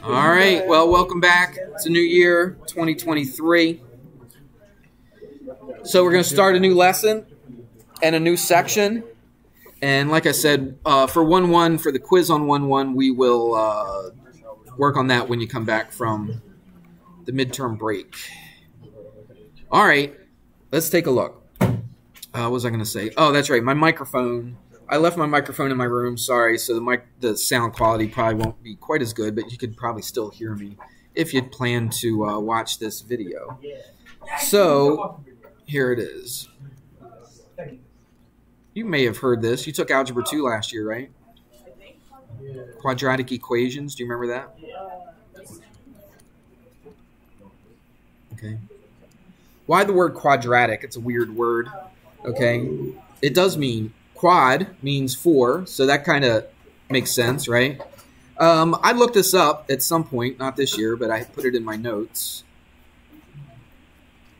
All right. Well, welcome back. It's a new year, 2023. So we're going to start a new lesson and a new section. And like I said, uh, for 1 1, for the quiz on 1 1, we will uh, work on that when you come back from the midterm break. All right. Let's take a look. Uh, what was I going to say? Oh, that's right. My microphone I left my microphone in my room. Sorry, so the mic, the sound quality probably won't be quite as good, but you could probably still hear me if you'd plan to uh, watch this video. So here it is. You may have heard this. You took algebra two last year, right? Quadratic equations. Do you remember that? Okay. Why the word quadratic? It's a weird word. Okay. It does mean quad means four, so that kind of makes sense, right? Um, I looked this up at some point, not this year, but I put it in my notes.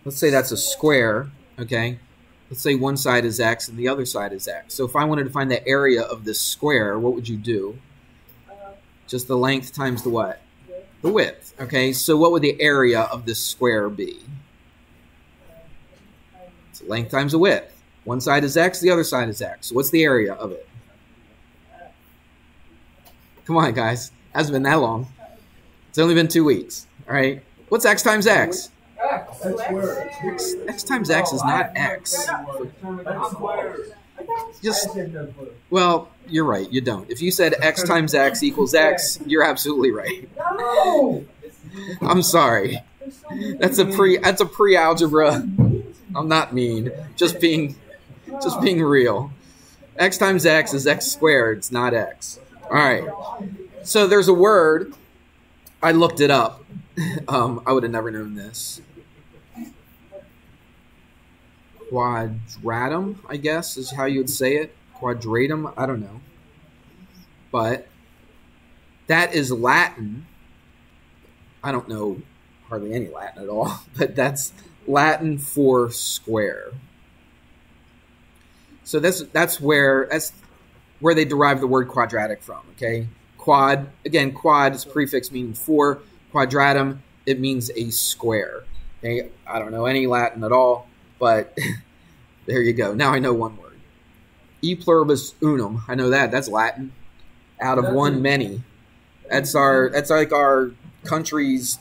Let's say that's a square, okay? Let's say one side is x and the other side is x. So if I wanted to find the area of this square, what would you do? Just the length times the what? The width, okay? So what would the area of this square be? It's length times the width. One side is x, the other side is x. What's the area of it? Come on, guys. It hasn't been that long. It's only been two weeks. All right. What's x times x? X, x times x is not x. Just well, you're right. You don't. If you said x times x equals x, you're absolutely right. I'm sorry. That's a pre. That's a pre-algebra. I'm not mean. Just being just being real. X times X is X squared. It's not X. All right. So there's a word. I looked it up. Um, I would have never known this. Quadratum, I guess, is how you would say it. Quadratum, I don't know. But that is Latin. I don't know hardly any Latin at all, but that's Latin for square. So that's that's where that's where they derive the word quadratic from. Okay, quad again, quad is prefix meaning four. Quadratum it means a square. Okay, I don't know any Latin at all, but there you go. Now I know one word. E pluribus unum. I know that. That's Latin. Out of one, many. That's our. That's like our country's.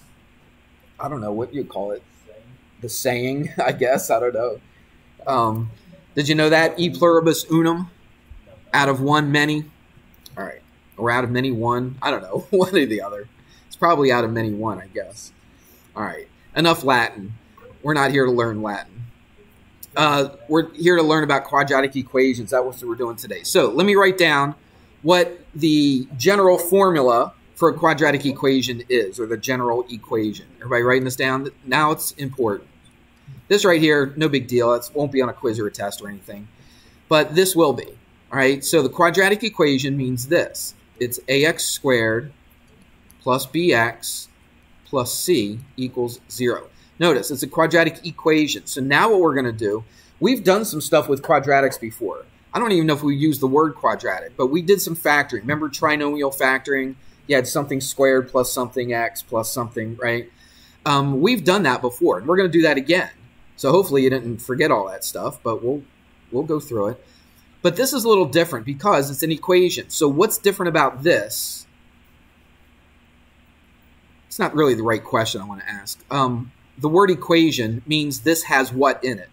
I don't know what you call it. The saying, I guess. I don't know. Um, did you know that? E pluribus unum. Out of one, many. All right. Or out of many, one. I don't know. one or the other. It's probably out of many, one, I guess. All right. Enough Latin. We're not here to learn Latin. Uh, we're here to learn about quadratic equations. That's what we're doing today. So let me write down what the general formula for a quadratic equation is, or the general equation. Everybody writing this down? Now it's important. This right here, no big deal. It won't be on a quiz or a test or anything. But this will be. All right, so the quadratic equation means this. It's ax squared plus bx plus c equals 0. Notice, it's a quadratic equation. So now what we're going to do, we've done some stuff with quadratics before. I don't even know if we used the word quadratic, but we did some factoring. Remember trinomial factoring? You had something squared plus something x plus something, right? Um, we've done that before, and we're going to do that again. So hopefully you didn't forget all that stuff, but we'll we'll go through it. But this is a little different because it's an equation. So what's different about this? It's not really the right question I want to ask. Um, the word equation means this has what in it?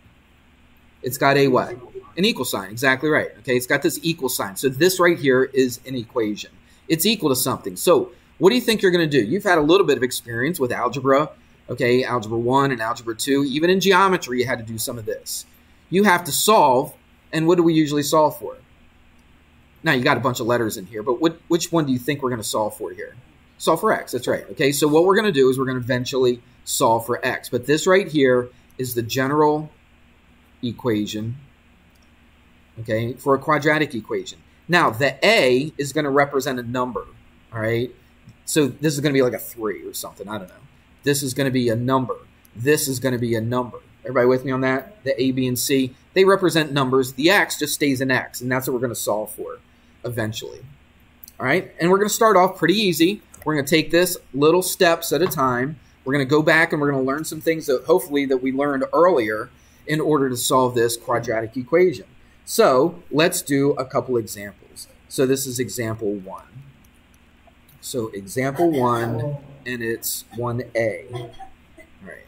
It's got a what? An equal sign. Exactly right. Okay, it's got this equal sign. So this right here is an equation. It's equal to something. So what do you think you're going to do? You've had a little bit of experience with algebra okay, algebra 1 and algebra 2. Even in geometry, you had to do some of this. You have to solve, and what do we usually solve for? Now, you got a bunch of letters in here, but what, which one do you think we're going to solve for here? Solve for x, that's right. Okay, so what we're going to do is we're going to eventually solve for x. But this right here is the general equation, okay, for a quadratic equation. Now, the a is going to represent a number, all right? So this is going to be like a 3 or something, I don't know. This is going to be a number. This is going to be a number. Everybody with me on that? The A, B, and C, they represent numbers. The X just stays an X, and that's what we're going to solve for eventually. All right, and we're going to start off pretty easy. We're going to take this little steps at a time. We're going to go back and we're going to learn some things that hopefully that we learned earlier in order to solve this quadratic equation. So let's do a couple examples. So this is example one. So example one, and it's 1a. All right.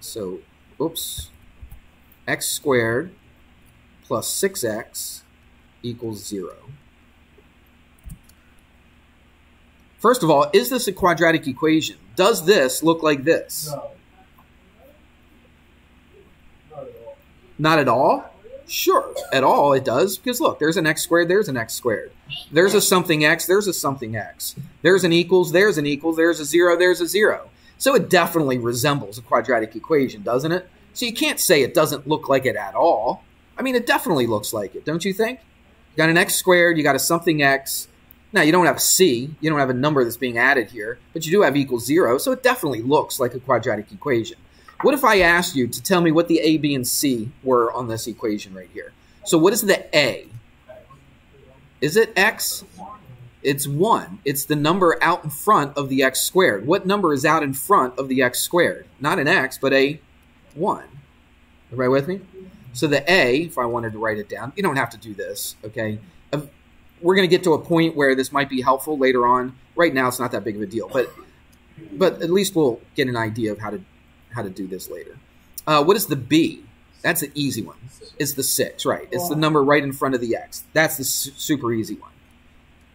So, oops, x squared plus 6x equals 0. First of all, is this a quadratic equation? Does this look like this? No. Not at all? Sure, at all it does, because look, there's an x squared, there's an x squared. There's a something x, there's a something x. There's an equals, there's an equals, there's a zero, there's a zero. So it definitely resembles a quadratic equation, doesn't it? So you can't say it doesn't look like it at all. I mean, it definitely looks like it, don't you think? You got an x squared, you got a something x. Now, you don't have c, you don't have a number that's being added here, but you do have equals zero, so it definitely looks like a quadratic equation. What if I asked you to tell me what the a, b, and c were on this equation right here? So what is the a? Is it x? It's 1. It's the number out in front of the x squared. What number is out in front of the x squared? Not an x, but a 1. Everybody with me? So the a, if I wanted to write it down, you don't have to do this, okay? Um, we're going to get to a point where this might be helpful later on. Right now, it's not that big of a deal, but but at least we'll get an idea of how to how to do this later. Uh, what is the b? That's an easy one. It's the 6, right. It's the number right in front of the x. That's the su super easy one.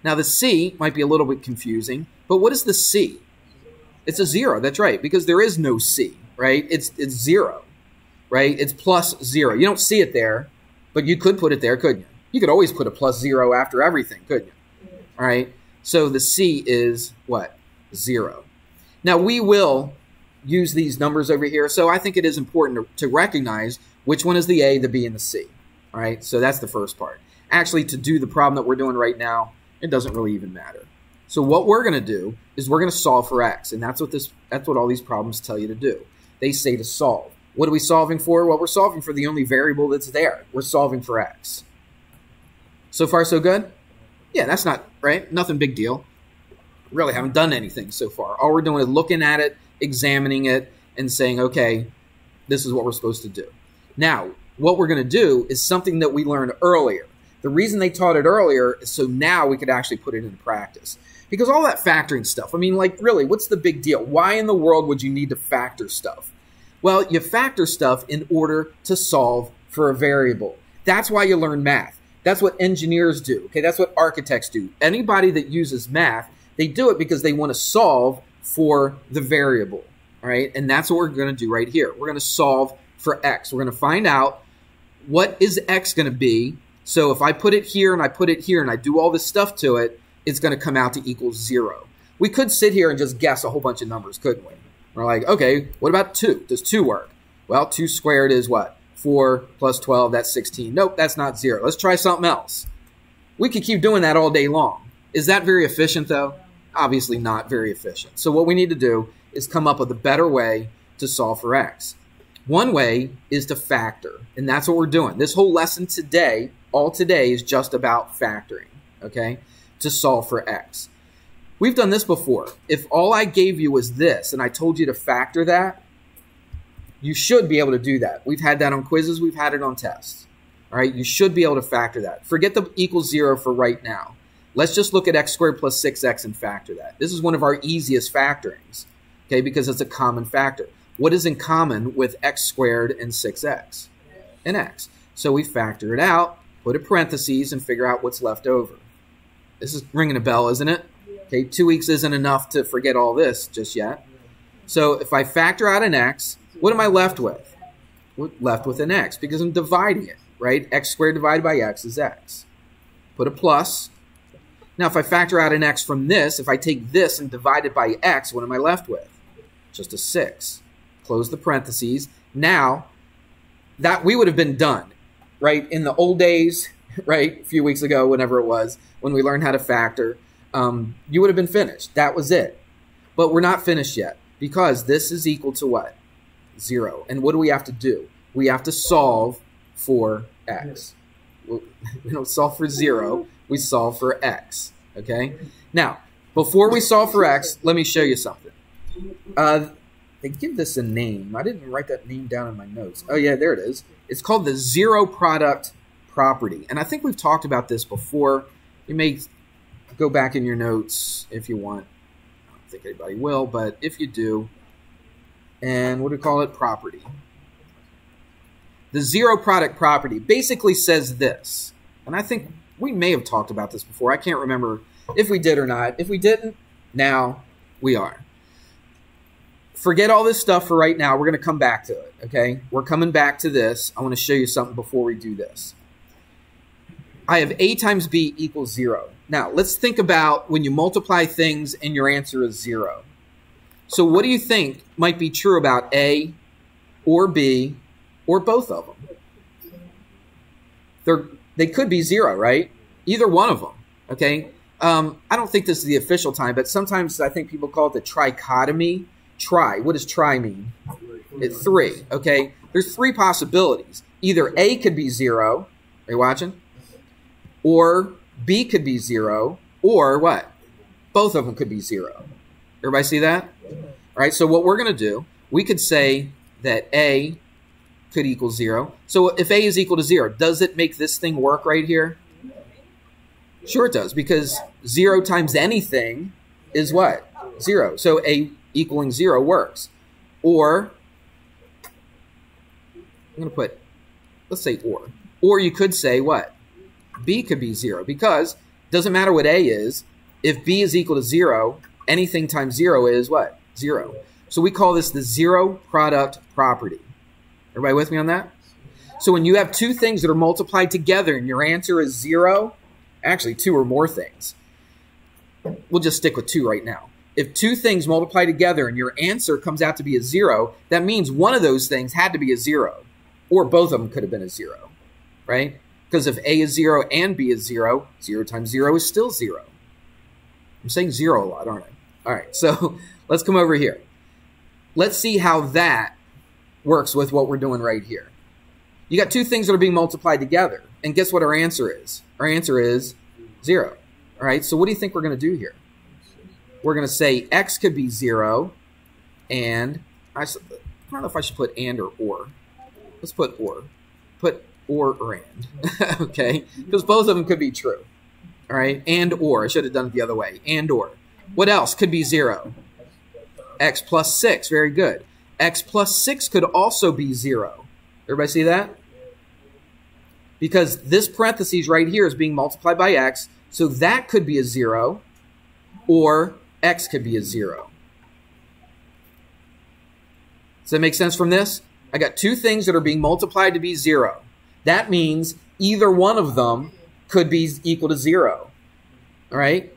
Now the c might be a little bit confusing, but what is the c? It's a 0, that's right, because there is no c, right? It's it's 0, right? It's plus 0. You don't see it there, but you could put it there, couldn't you? You could always put a plus 0 after everything, couldn't you? All right? So the c is what? 0. Now we will use these numbers over here. So I think it is important to, to, recognize which one is the A, the B, and the C. All right, so that's the first part. Actually, to do the problem that we're doing right now, it doesn't really even matter. So what we're going to do is we're going to solve for x, and that's what this that's what all these problems tell you to do. They say to solve. What are we solving for? Well, we're solving for the only variable that's there. We're solving for x. So far, so good? Yeah, that's not right. Nothing big deal. Really haven't done anything so far. All we're doing is looking at it, examining it, and saying, okay, this is what we're supposed to do. Now, what we're going to do is something that we learned earlier. The reason they taught it earlier is so now we could actually put it into practice. Because all that factoring stuff, I mean, like, really, what's the big deal? Why in the world would you need to factor stuff? Well, you factor stuff in order to solve for a variable. That's why you learn math. That's what engineers do. Okay, that's what architects do. Anybody that uses math, they do it because they want to solve for the variable. Right. And that's what we're going to do right here. We're going to solve for x. We're going to find out what is x going to be. So if I put it here and I put it here and I do all this stuff to it, it's going to come out to equal zero. We could sit here and just guess a whole bunch of numbers, couldn't we? We're like, okay, what about two? Does two work? Well, two squared is what? Four plus 12, that's 16. Nope, that's not zero. Let's try something else. We could keep doing that all day long. Is that very efficient though? Obviously not very efficient. So what we need to do is come up with a better way to solve for x. One way is to factor, and that's what we're doing. This whole lesson today, all today, is just about factoring, okay, to solve for x. We've done this before. If all I gave you was this and I told you to factor that, you should be able to do that. We've had that on quizzes, we've had it on tests. All right, you should be able to factor that. Forget the equals zero for right now. Let's just look at x squared plus 6x and factor that. This is one of our easiest factorings, okay, because it's a common factor. What is in common with x squared and 6x? And x. So we factor it out, put a parentheses, and figure out what's left over. This is ringing a bell, isn't it? Okay, two weeks isn't enough to forget all this just yet. So if I factor out an x, what am I left with? We're left with an x because I'm dividing it, right? x squared divided by x is x. Put a plus, now, if I factor out an x from this, if I take this and divide it by x, what am I left with? Just a 6. Close the parentheses. Now, that we would have been done, right? In the old days, right? A few weeks ago, whenever it was, when we learned how to factor, um, you would have been finished. That was it. But we're not finished yet because this is equal to what? Zero. And what do we have to do? We have to solve for x. We don't solve for zero we solve for x. Okay? Now, Before we solve for x, let me show you something. Uh, they give this a name. I didn't write that name down in my notes. Oh, yeah, there it is. It's called the zero product property. And I think we've talked about this before. You may go back in your notes if you want. I don't think anybody will, but if you do, and what do we call it? Property. The zero product property basically says this, and I think we may have talked about this before. I can't remember if we did or not. If we didn't, now we are. Forget all this stuff for right now. We're going to come back to it, okay? We're coming back to this. I want to show you something before we do this. I have a times b equals zero. Now, let's think about when you multiply things and your answer is zero. So, what do you think might be true about a or b or both of them? They're, they could be zero, right? Either one of them, okay? Um, I don't think this is the official time, but sometimes I think people call it the trichotomy. Tri, what does tri mean? It's three, okay? There's three possibilities. Either A could be zero, are you watching? or B could be zero, or what? Both of them could be zero. Everybody see that? All right, so what we're going to do, we could say that A could equal zero. So if A is equal to zero, does it make this thing work right here? Sure it does, because zero times anything is what? Zero. So A equaling zero works. Or, I'm going to put, let's say or. Or you could say what? B could be zero because doesn't matter what A is. If B is equal to zero, anything times zero is what? Zero. So we call this the zero product property. Everybody with me on that? So when you have two things that are multiplied together and your answer is zero, actually two or more things, we'll just stick with two right now. If two things multiply together and your answer comes out to be a zero, that means one of those things had to be a zero, or both of them could have been a zero, right? Because if A is zero and B is zero, zero times zero is still zero. I'm saying zero a lot, aren't I? All right, so let's come over here. Let's see how that works with what we're doing right here. You got two things that are being multiplied together, and guess what our answer is? Our answer is zero. All right, so what do you think we're going to do here? We're going to say x could be zero, and I, I don't know if I should put and or or. Let's put or. Put or or and. okay? Because both of them could be true. All right? And or. I should have done it the other way. And or. What else could be zero? X plus 6. Very good. X plus 6 could also be zero. Everybody see that? Because this parentheses right here is being multiplied by x, so that could be a zero, or x could be a zero. Does that make sense from this? I got two things that are being multiplied to be zero. That means either one of them could be equal to zero. All right?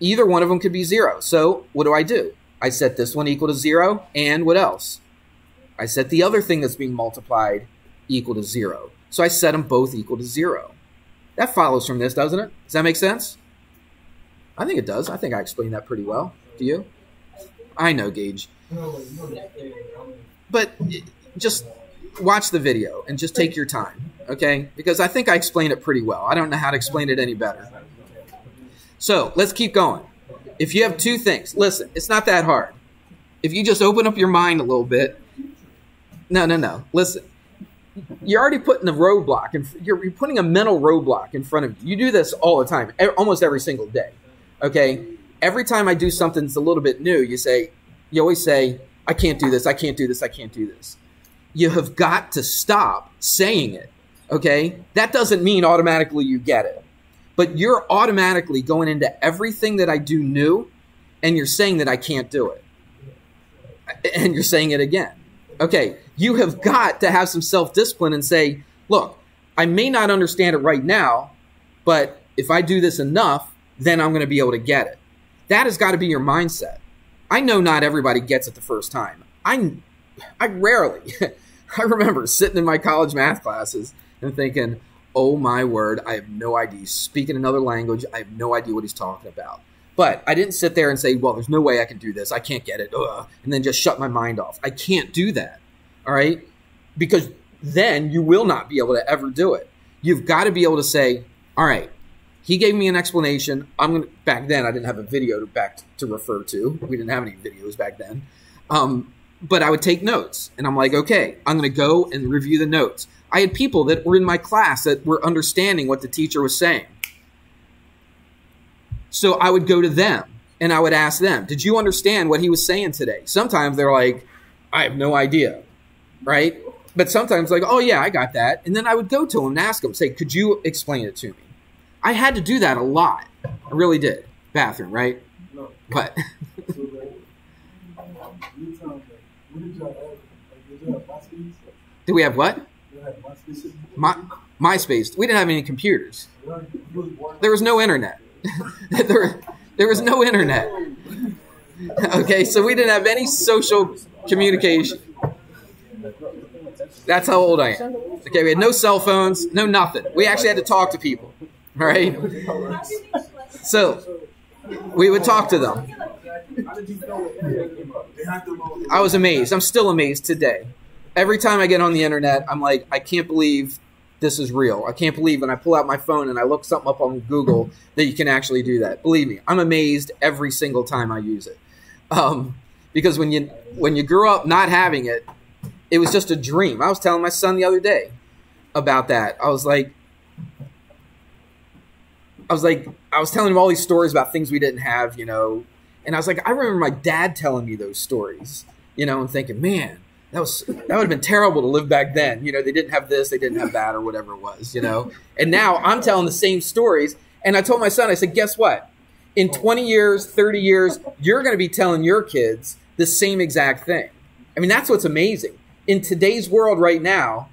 Either one of them could be zero. So what do I do? I set this one equal to zero, and what else? I set the other thing that's being multiplied equal to zero. So I set them both equal to zero. That follows from this, doesn't it? Does that make sense? I think it does. I think I explained that pretty well. Do you? I know, Gage. But just watch the video and just take your time, okay? Because I think I explained it pretty well. I don't know how to explain it any better. So let's keep going. If you have two things, listen, it's not that hard. If you just open up your mind a little bit, no, no, no. Listen, you're already putting a roadblock, and you're, you're putting a mental roadblock in front of you. You do this all the time, almost every single day. Okay, every time I do something that's a little bit new, you say, you always say, I can't do this, I can't do this, I can't do this you have got to stop saying it. Okay? That doesn't mean automatically you get it. But you're automatically going into everything that I do new and you're saying that I can't do it. And you're saying it again. Okay, you have got to have some self discipline and say, look, I may not understand it right now, but if I do this enough, then I'm going to be able to get it. That has got to be your mindset. I know not everybody gets it the first time. I I rarely I remember sitting in my college math classes and thinking, oh my word, I have no idea. He's speaking another language. I have no idea what he's talking about. But I didn't sit there and say, well, there's no way I can do this. I can't get it. Ugh, and then just shut my mind off. I can't do that. All right? Because then you will not be able to ever do it. You've got to be able to say, all right, He gave me an explanation. I'm gonna back then I didn't have a video to back to refer to. We didn't have any videos back then. Um, but I would take notes, and I'm like, okay, I'm gonna go and review the notes. I had people that were in my class that were understanding what the teacher was saying. So I would go to them and I would ask them, Did you understand what he was saying today? Sometimes they're like, I have no idea, right? But sometimes, like, oh, yeah, I got that. And then I would go to him and ask him, say, Could you explain it to me? I had to do that a lot. I really did. Bathroom, right? No. But So, like, you what did y'all have? Like, did y'all have MySpace? do we have what? MySpace? My, MySpace. We didn't have any computers. Right? You was born- There was no internet. there, there was no internet. Okay, so we didn't have any social communication. That's how old I am. Okay, we had no cell phones, no nothing. We actually had to talk to people. right? So we would talk to them. I was amazed. I'm still amazed today. Every time I get on the internet, I'm like, I can't believe this is real. I can't believe when I pull out my phone and I look something up on Google that you can actually do that. Believe me, I'm amazed every single time I use it. Um, because when you when you grew up not having it, it was just a dream. I was telling my son the other day about that. I was like, I was like, I was telling him all these stories about things we didn't have, you know, and I was like, I remember my dad telling me those stories, you know, and thinking, man, that was that would have been terrible to live back then. You know, they didn't have this, they didn't have that, or whatever it was, you know. And now I'm telling the same stories. And I told my son, I said, guess what? In 20 years, 30 years, you're going to be telling your kids the same exact thing. I mean, that's what's amazing. In today's world right now,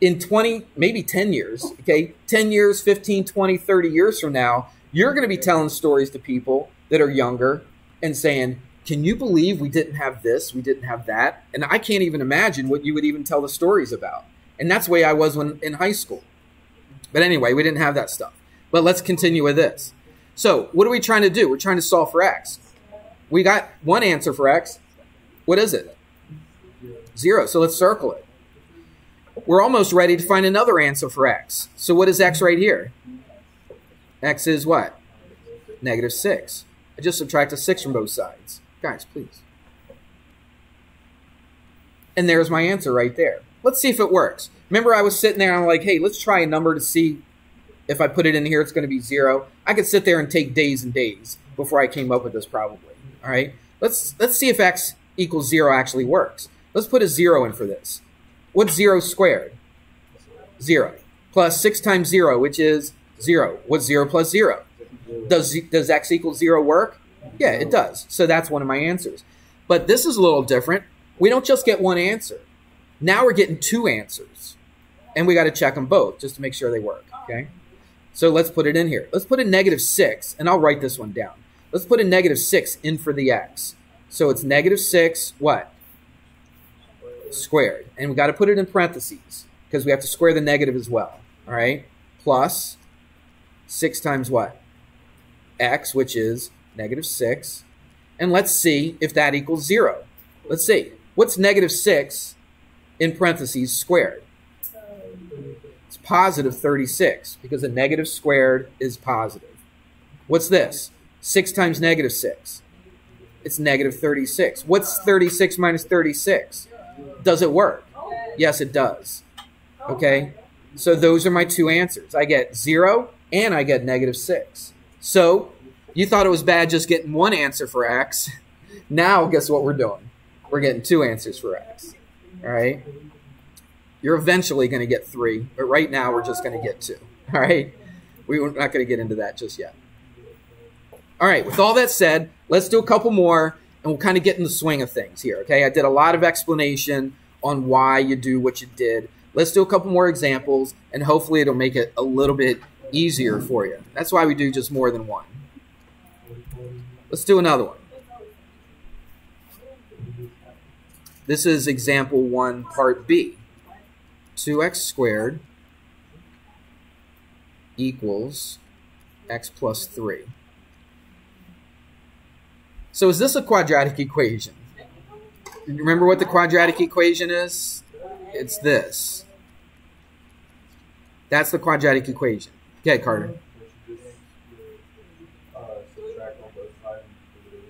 in 20, maybe 10 years, okay, 10 years, 15, 20, 30 years from now, you're going to be telling stories to people that are younger and saying, can you believe we didn't have this? We didn't have that? And I can't even imagine what you would even tell the stories about. And that's the way I was when in high school. But anyway, we didn't have that stuff. But let's continue with this. So, what are we trying to do? We're trying to solve for x. We got one answer for x. What is it? Zero. So let's circle it. We're almost ready to find another answer for x. So what is x right here? x is what? Negative 6. I just subtract a 6 from both sides. Guys, please. And there's my answer right there. Let's see if it works. Remember, I was sitting there and I'm like, hey, let's try a number to see if I put it in here, it's going to be zero. I could sit there and take days and days before I came up with this, probably. All right, let's let's see if x equals zero actually works. Let's put a zero in for this. What's zero squared? Zero plus six times zero, which is zero. What's zero plus zero? Does does x equal zero work? Yeah, it does. So that's one of my answers. But this is a little different. We don't just get one answer. Now we're getting two answers, and we got to check them both just to make sure they work. Okay. So let's put it in here. Let's put a negative 6, and I'll write this one down. Let's put a negative 6 in for the x. So it's negative 6, what? Squared. And we got to put it in parentheses because we have to square the negative as well. All right? Plus 6 times what? x, which is negative 6. And let's see if that equals 0. Let's see. What's negative 6 in parentheses squared? It's positive 36 because a negative squared is positive. What's this? 6 times negative 6. It's negative 36. What's 36 minus 36? Does it work? Yes, it does. Okay? So those are my two answers. I get 0 and I get negative 6. So you thought it was bad just getting one answer for x. Now, guess what we're doing? We're getting two answers for x. All right? You're eventually going to get three, but right now we're just going to get two. All right? We're not going to get into that just yet. All right, with all that said, let's do a couple more and we'll kind of get in the swing of things here. Okay, I did a lot of explanation on why you do what you did. Let's do a couple more examples and hopefully it'll make it a little bit easier for you. That's why we do just more than one. Let's do another one. This is example 1, part B. 2x squared equals x plus 3. So is this a quadratic equation? Remember what the quadratic equation is? It's this. That's the quadratic equation. Okay, Carter.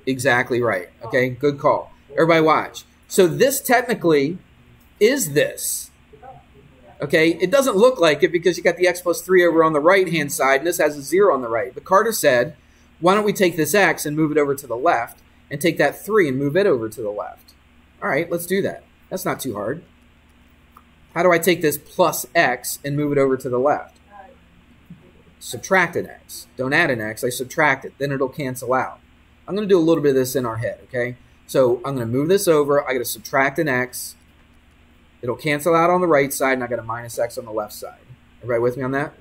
Exactly right. Okay, good call. Everybody watch. So this technically is this. Okay, it doesn't look like it because you got the x plus 3 over on the right hand side and this has a 0 on the right. But Carter said, why don't we take this x and move it over to the left and take that 3 and move it over to the left. All right, let's do that. That's not too hard. How do I take this plus x and move it over to the left? Subtract an x. Don't add an x, I subtract it. Then it'll cancel out. I'm going to do a little bit of this in our head, okay? So I'm going to move this over. I got to subtract an x. It'll cancel out on the right side, and I got a minus x on the left side. Everybody with me on that?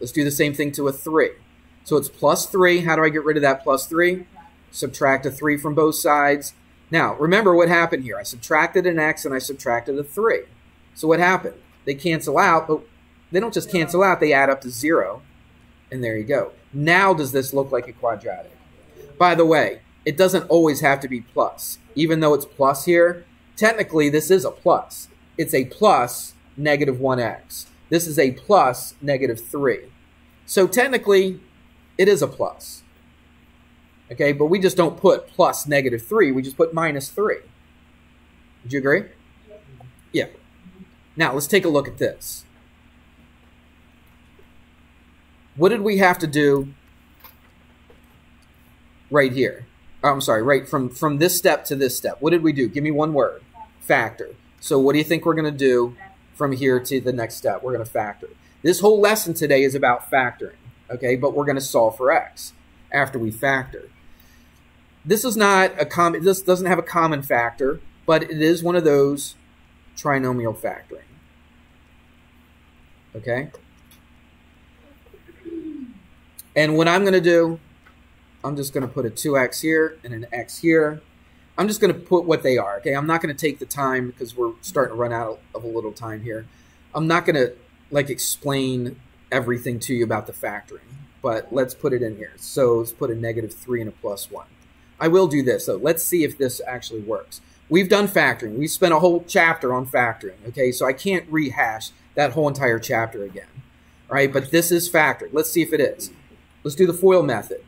Let's do the same thing to a 3. So it's plus 3. How do I get rid of that plus 3? Subtract a 3 from both sides. Now, remember what happened here. I subtracted an x and I subtracted a 3. So what happened? They cancel out, but they don't just cancel out, they add up to 0. And there you go. Now does this look like a quadratic? By the way, it doesn't always have to be plus. Even though it's plus here, technically this is a plus. It's a plus negative 1x. This is a plus negative 3. So technically, it is a plus. Okay, but we just don't put plus negative 3. We just put minus 3. Would you agree? Yeah. Now, let's take a look at this. What did we have to do right here? Oh, I'm sorry, right from, from this step to this step. What did we do? Give me one word. Factor. So what do you think we're going to do from here to the next step? We're going to factor. This whole lesson today is about factoring, okay? But we're going to solve for x after we factor. This is not a common, this doesn't have a common factor, but it is one of those trinomial factoring. Okay? And what I'm going to do, I'm just going to put a 2x here and an x here. I'm just going to put what they are. Okay, I'm not going to take the time because we're starting to run out of a little time here. I'm not going to like explain everything to you about the factoring, but let's put it in here. So let's put a negative three and a plus one. I will do this though. Let's see if this actually works. We've done factoring. We spent a whole chapter on factoring. Okay, so I can't rehash that whole entire chapter again. All right, but this is factored. Let's see if it is. Let's do the FOIL method.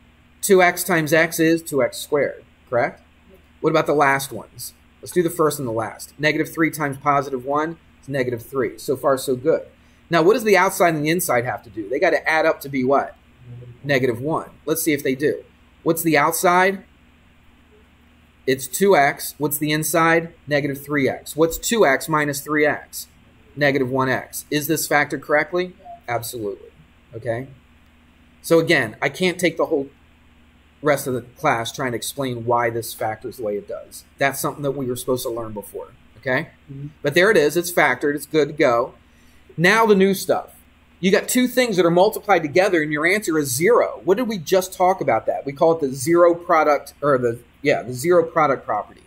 2x times x is 2x squared, correct? What about the last ones? Let's do the first and the last. Negative 3 times positive 1 is negative 3. So far, so good. Now, what does the outside and the inside have to do? They got to add up to be what? Negative 1. Let's see if they do. What's the outside? It's 2x. What's the inside? Negative 3x. What's 2x minus 3x? Negative 1x. Is this factored correctly? Absolutely. Okay? So again, I can't take the whole rest of the class trying to explain why this factors the way it does. That's something that we were supposed to learn before. Okay? Mm-hmm. But there it is. It's factored. It's good to go. Now the new stuff. You got two things that are multiplied together and your answer is zero. What did we just talk about that? We call it the zero product or the yeah, the zero product property.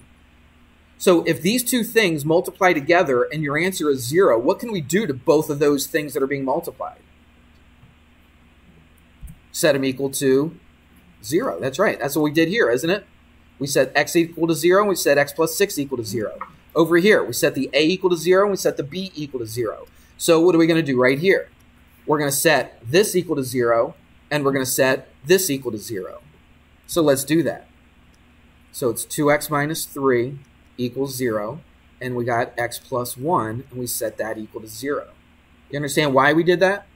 So if these two things multiply together and your answer is zero, what can we do to both of those things that are being multiplied? Set them equal to Zero. That's right. That's what we did here, isn't it? We set x equal to zero, and we set x plus six equal to zero. Over here, we set the a equal to zero, and we set the b equal to zero. So what are we going to do right here? We're going to set this equal to zero, and we're going to set this equal to zero. So let's do that. So it's 2x minus 3 equals 0, and we got x plus 1, and we set that equal to 0. You understand why we did that?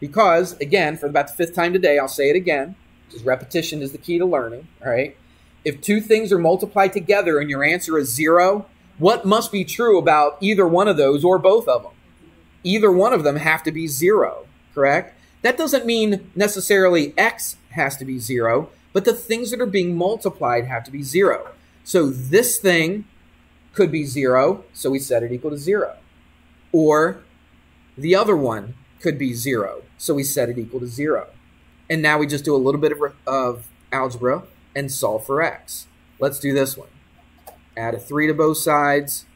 Because, again, for about the fifth time today, I'll say it again because repetition is the key to learning. right? If two things are multiplied together and your answer is zero, what must be true about either one of those or both of them? Either one of them have to be zero, correct? That doesn't mean necessarily x has to be zero, but the things that are being multiplied have to be zero. So this thing could be zero, so we set it equal to zero. Or the other one could be zero, so we set it equal to zero. And now we just do a little bit of, of algebra and solve for x. Let's do this one. Add a 3 to both sides,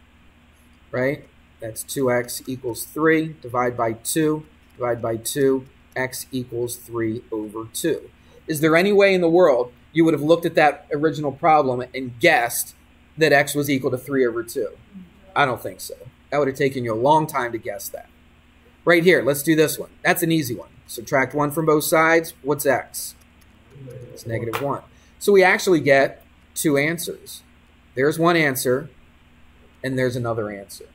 right? That's 2x equals 3. Divide by 2. Divide by 2. x equals 3 over 2. Is there any way in the world you would have looked at that original problem and guessed that x was equal to 3 over 2? I don't think so. That would have taken you a long time to guess that. Right here, let's do this one. That's an easy one. Subtract 1 from both sides. What's x? It's negative 1. So we actually get two answers. There's one answer, and there's another answer.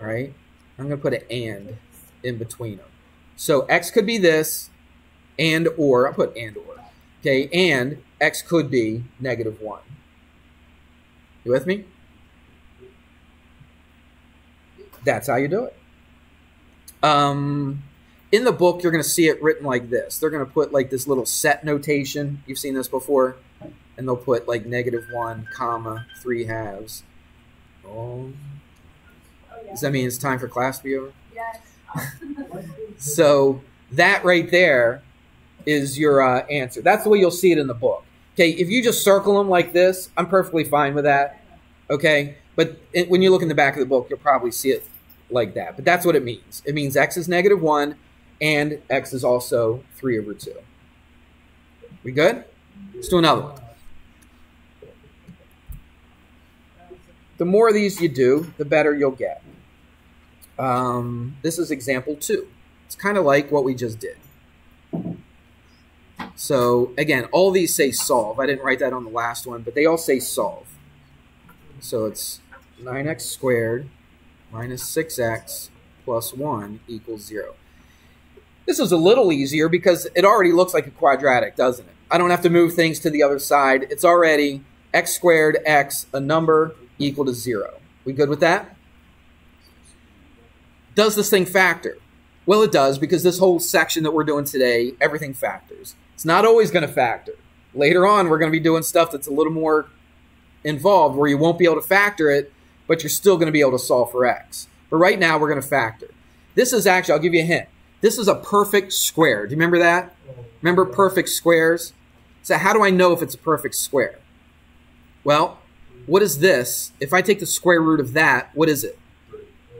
All right? I'm going to put an and in between them. So x could be this, and or, I'll put and or. Okay, and x could be negative 1. You with me? That's how you do it. Um, in the book, you're going to see it written like this. They're going to put like this little set notation. You've seen this before. And they'll put like negative 1, comma, 3 halves. Oh. Does that mean it's time for class to be over? Yes. So that right there is your uh, answer. That's the way you'll see it in the book. Okay, if you just circle them like this, I'm perfectly fine with that. Okay, but it, when you look in the back of the book, you'll probably see it like that. But that's what it means. It means x is negative 1 and x is also 3 over 2. We good? Let's do another one. The more of these you do, the better you'll get. Um, this is example 2. It's kind of like what we just did. So again, all these say solve. I didn't write that on the last one, but they all say solve. So it's 9x squared minus 6x plus 1 equals 0. This is a little easier because it already looks like a quadratic, doesn't it? I don't have to move things to the other side. It's already x squared x, a number, equal to 0. We good with that? Does this thing factor? Well, it does because this whole section that we're doing today, everything factors. It's not always going to factor. Later on, we're going to be doing stuff that's a little more involved where you won't be able to factor it, but you're still going to be able to solve for x. But right now, we're going to factor. This is actually, I'll give you a hint. This is a perfect square. Do you remember that? Remember perfect squares? So, how do I know if it's a perfect square? Well, what is this? If I take the square root of that, what is it?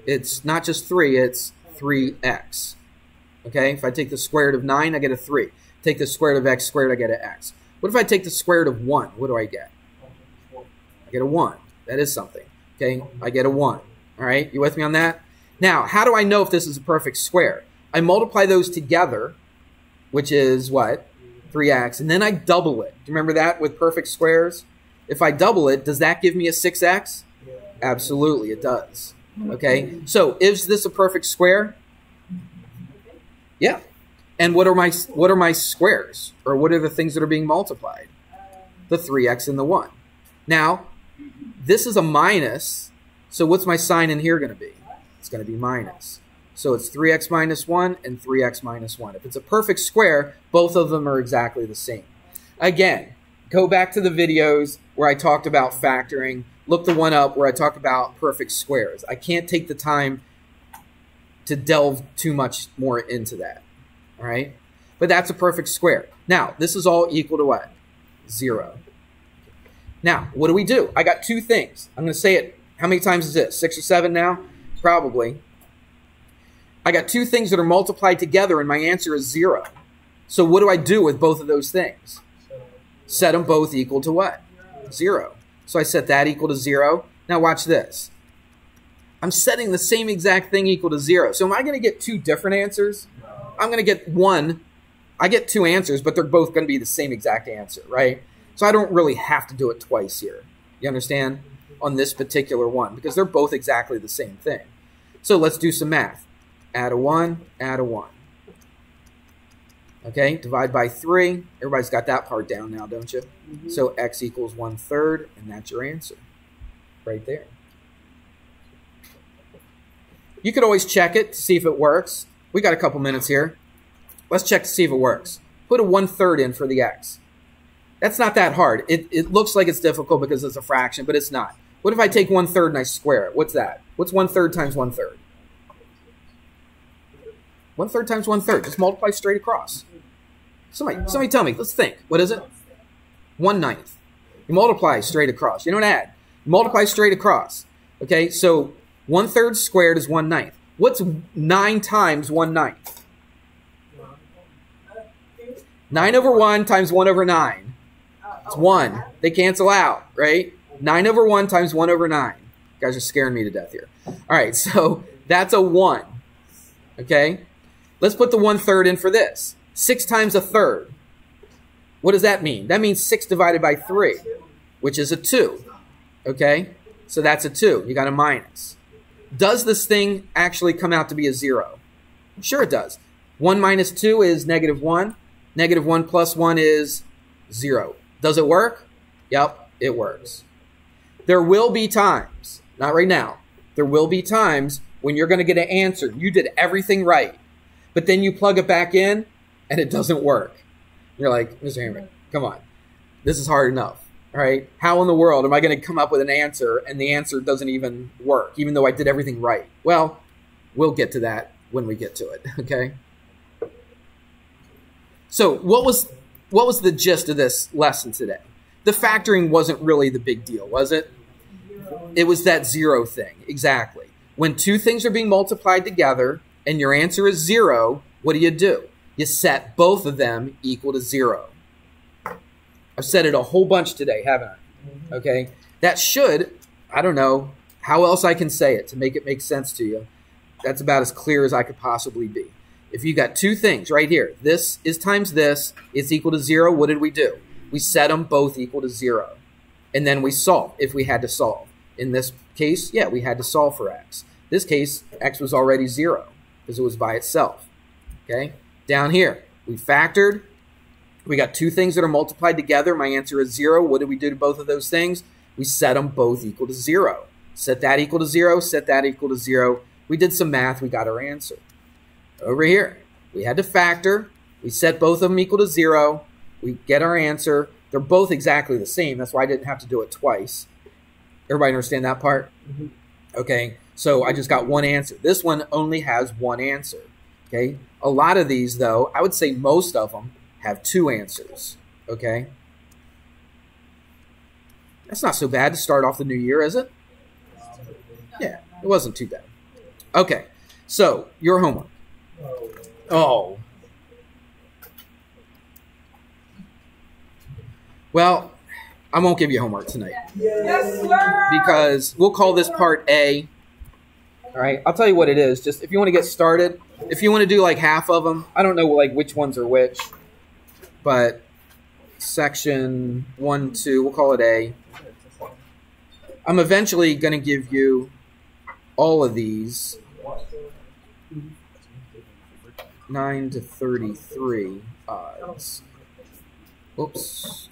It's not just 3, it's 3x. Okay, if I take the square root of 9, I get a 3. Take the square root of x squared, I get an x. What if I take the square root of 1? What do I get? I get a 1. That is something. Okay, I get a 1. All right, you with me on that? Now, how do I know if this is a perfect square? I multiply those together, which is what? 3x, and then I double it. Do you remember that with perfect squares? If I double it, does that give me a 6x? Absolutely, it does. Okay, so is this a perfect square? Yeah. And what are my what are my squares, or what are the things that are being multiplied? The 3x and the 1. Now, this is a minus, so what's my sign in here going to be? It's going to be minus. So it's 3x minus 1 and 3x minus 1. If it's a perfect square, both of them are exactly the same. Again, go back to the videos where I talked about factoring. Look the one up where I talk about perfect squares. I can't take the time to delve too much more into that. All right? But that's a perfect square. Now, this is all equal to what? Zero. Now, what do we do? I got two things. I'm going to say it. How many times is this? Six or seven now? Probably. I got two things that are multiplied together, and my answer is zero. So, what do I do with both of those things? Set them both equal to what? Zero. So, I set that equal to zero. Now, watch this. I'm setting the same exact thing equal to zero. So, am I going to get two different answers? I'm going to get one. I get two answers, but they're both going to be the same exact answer, right? So, I don't really have to do it twice here. You understand? On this particular one, because they're both exactly the same thing. So, let's do some math add a 1, add a 1. Okay, divide by 3. Everybody's got that part down now, don't you? Mhm. So x equals 1 third, and that's your answer. Right there. You could always check it to see if it works. We got a couple minutes here. Let's check to see if it works. Put a 1 third in for the x. That's not that hard. It, it looks like it's difficult because it's a fraction, but it's not. What if I take 1 third and I square it? What's that? What's 1 third times 1 third? One third times one third. Just multiply straight across. Somebody, somebody tell me. Let's think. What is it? One ninth. You multiply straight across. You don't add. You multiply straight across. Okay, so one third squared is one ninth. What's nine times one ninth? Nine over one times one over nine. It's one. They cancel out, right? Nine over one times one over nine. You guys are scaring me to death here. All right, so that's a one. Okay? Let's put the one third in for this. Six times a third. What does that mean? That means six divided by three. which is a 2. Okay? So that's a 2. You got a minus. Does this thing actually come out to be a 0? Sure it does. 1 minus 2 is negative 1. Negative 1 plus 1 is 0. Does it work? Yep, it works. There will be times, not right now, there will be times when you're going to get an answer. You did everything right, but then you plug it back in and it doesn't work. You're like, Mr. Hammer, come on. This is hard enough. All right. How in the world am I going to come up with an answer and the answer doesn't even work, even though I did everything right? Well, we'll get to that when we get to it. Okay. So what was what was the gist of this lesson today? The factoring wasn't really the big deal, was it? It was that zero thing. Exactly. When two things are being multiplied together and your answer is zero, what do you do? You set both of them equal to zero. I've said it a whole bunch today, haven't I? Mm-hmm. Okay. That should, I don't know how else I can say it to make it make sense to you. That's about as clear as I could possibly be. If you got two things right here, this is times this, it's equal to zero, what did we do? We set them both equal to zero. And then we solve if we had to solve. In this case, yeah, we had to solve for x. This case, x was already zero because it was by itself. Okay? Down here, we factored. We got two things that are multiplied together. My answer is zero. What did we do to both of those things? We set them both equal to zero. Set that equal to zero, set that equal to zero. We did some math, we got our answer. Over here, we had to factor. We set both of them equal to zero. We get our answer. They're both exactly the same. That's why I didn't have to do it twice. Everybody understand that part? Mhm. Okay, so I just got one answer. This one only has one answer. Okay, a lot of these, though, I would say most of them have two answers. Okay, that's not so bad to start off the new year, is it? Yeah, it wasn't too bad. Okay, so your homework. Oh. Well, I won't give you homework tonight Yes, sir. because we'll call this part A. All right, I'll tell you what it is. Just if you want to get started, if you want to do like half of them, I don't know like which ones are which, but section one, two, we'll call it A. I'm eventually going to give you all of these 9 to 33 odds. Oops.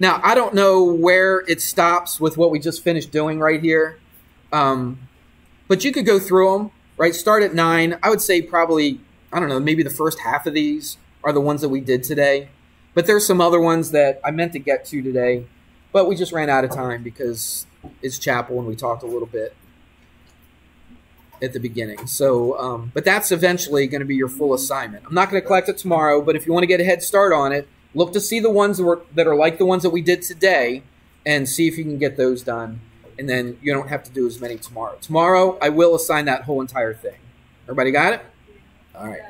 Now, I don't know where it stops with what we just finished doing right here. Um, but you could go through them, right? Start at 9. I would say probably, I don't know, maybe the first half of these are the ones that we did today. But there's some other ones that I meant to get to today, but we just ran out of time because it's chapel and we talked a little bit at the beginning. So, um, but that's eventually going to be your full assignment. I'm not going to collect it tomorrow, but if you want to get a head start on it, look to see the ones that, were, that are like the ones that we did today and see if you can get those done. And then you don't have to do as many tomorrow. Tomorrow, I will assign that whole entire thing. Everybody got it? All right.